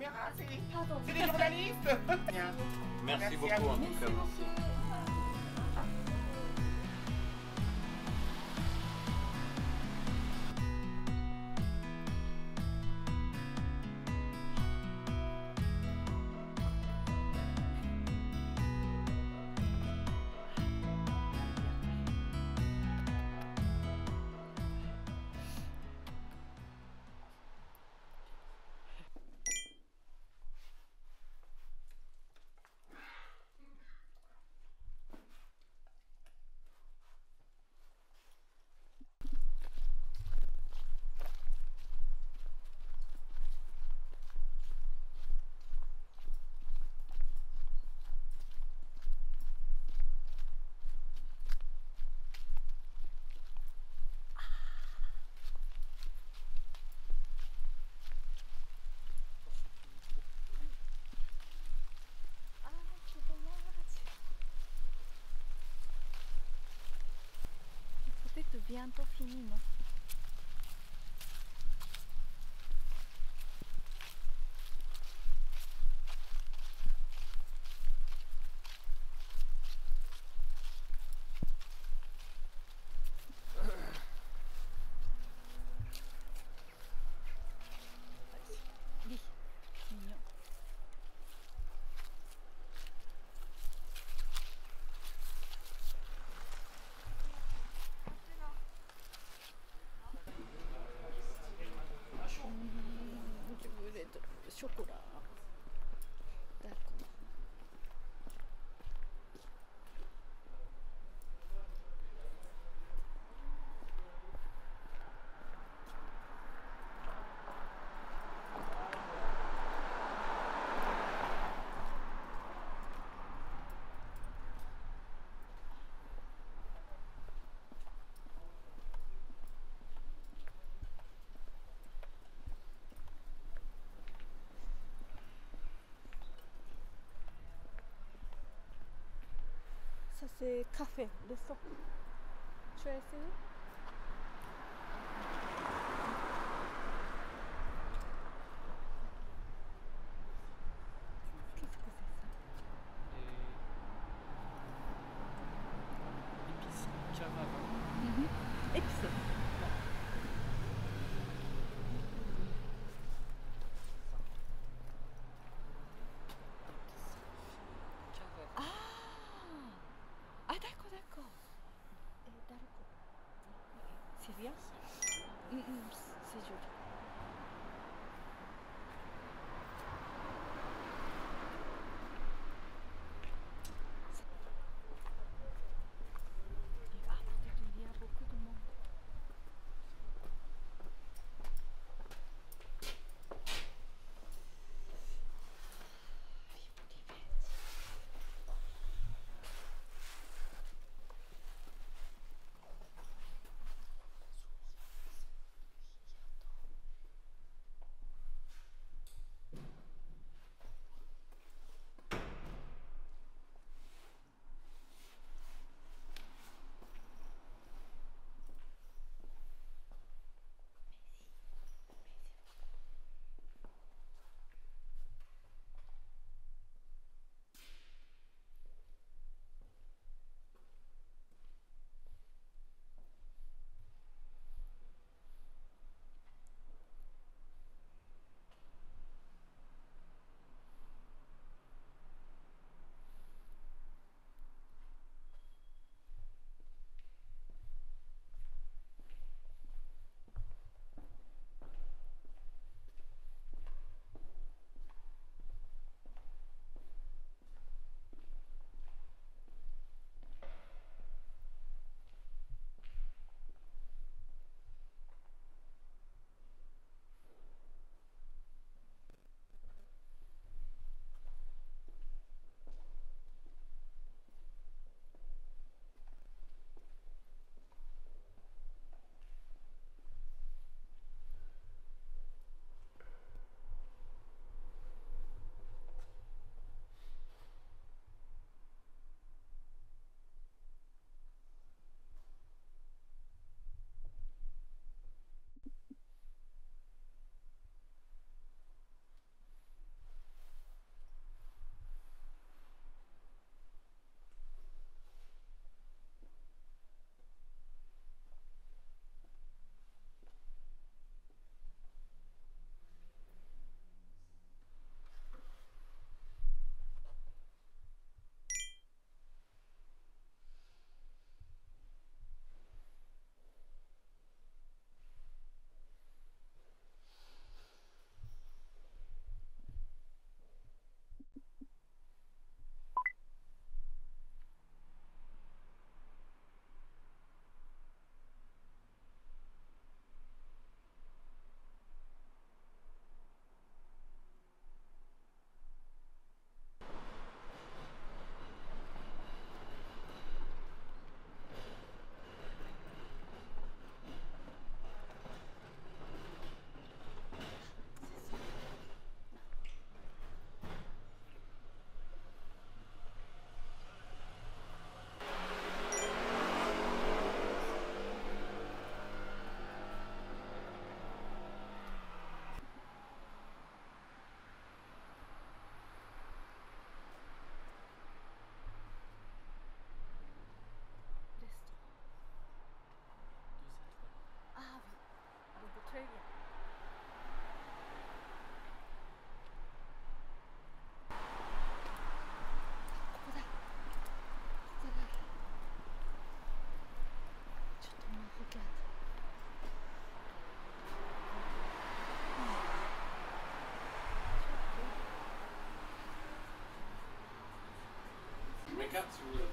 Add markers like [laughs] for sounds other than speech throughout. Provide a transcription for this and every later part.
caméra, c'est Pardon. c'est des journalistes. Bien. Merci, Merci beaucoup en tout cas. Bientôt fini, non? şok uğrağı. Ça c'est café, resto. Tu as essayé?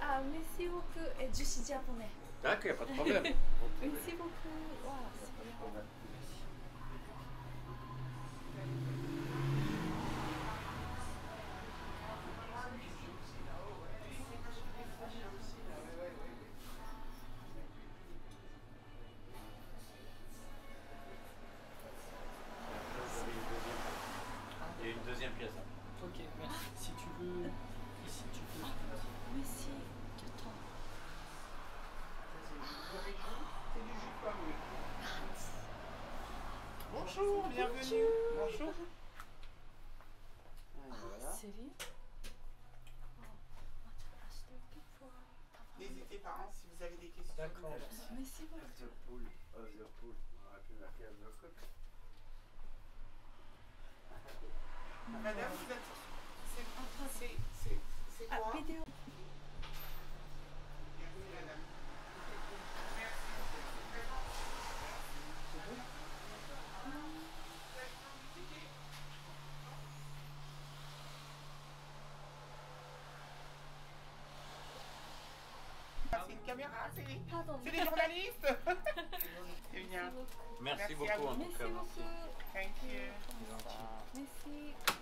あ、メシボク、え、ジュジャポネ。だけや。[laughs] は。Bienvenue. Bonjour. Voilà. Sérieux N'hésitez pas hein, si vous avez des questions. D'accord, vous aurait pu marquer Azerpool. Madame, vous êtes. C'est Ah, quoi vidéo. Merci, madame. Ah, C'est une caméra, c'est des journalistes. [laughs] C'est bien. Merci beaucoup. Merci, beaucoup en tout Merci cas. beaucoup. Merci. Thank you. Merci.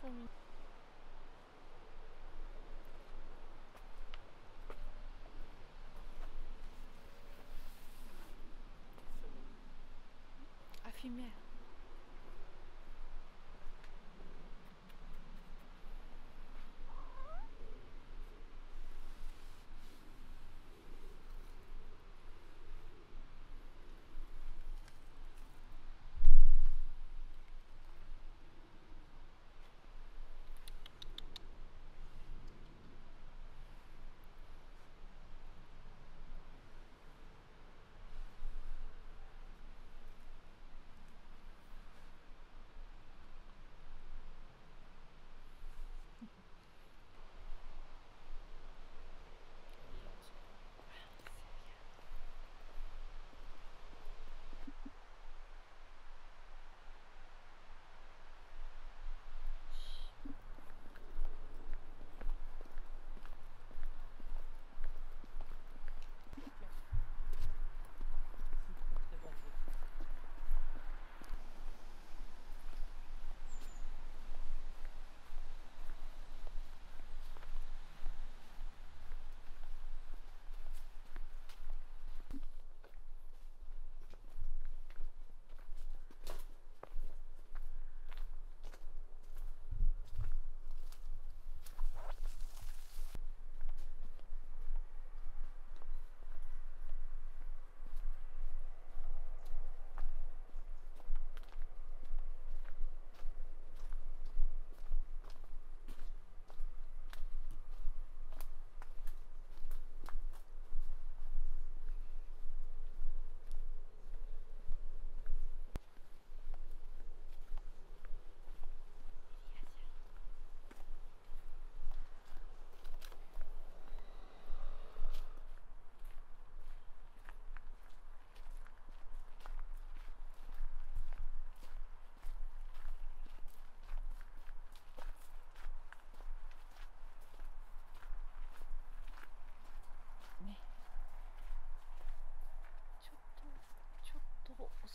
for me.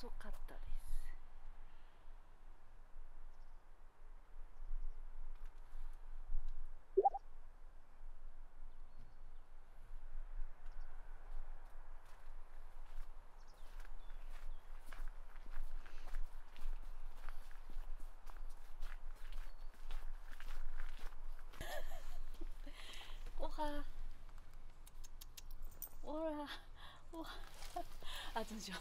遅かったです。我，我，啊，真久。